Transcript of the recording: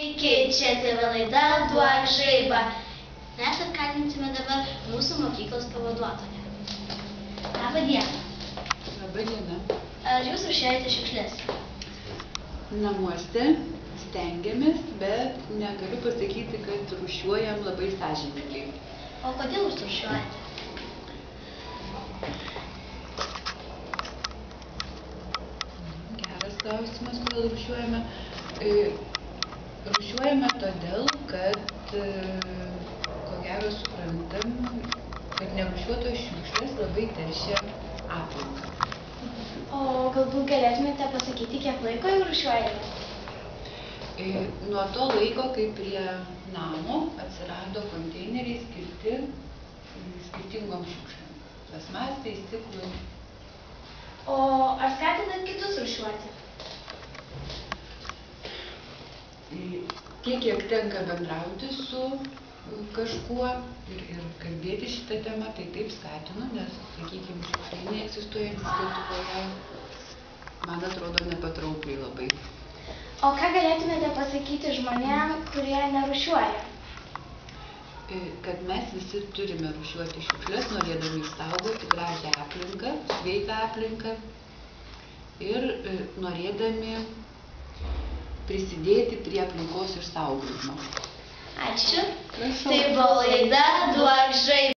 Sveiki, čia TV laida Duok žaibą. Mes apkalbinsime dabar mūsų mokyklos pavaduotoją. Labą dieną. Labą dieną. Ar jūs rušiajate šiukšlės? Namuose stengiamės, bet negaliu pasakyti, kad rušiuojam labai sąžiningai. O kodėl jūs rušiuojate? Geras klausimas, kodėl rušiuojame. E, Rušiuojame todėl, kad, e, ko gero, suprantam, kad nerušiuotos šiukšlės labai teršia aplinką. O galbūt galėtumėte pasakyti, kiek laiko jau rušiuojate? E, Nuo to laiko, kai prie namo atsirado konteineriai skirti skirtingom šiukšlėm. Plasmastai, stiklui. O ar skatinat kitus rušiuoti? E, Tiek, kiek tenka bendrauti su kažkuo ir, ir kalbėti šitą temą, tai taip skatinu, nes, sakykime, šiukšlynai egzistuojantis Lietuvoje, man atrodo, nepatraukliai labai. O ką galėtumėte pasakyti žmonėm, kurie nerušiuoja? E, Kad mes visi turime rušiuoti šiukšlės, norėdami išsaugoti gražią aplinką, sveiką aplinką ir e, norėdami prisidėti prie aplinkos išsaugojimo. Ačiū. Prašau. Tai buvo laida Duok žaibą.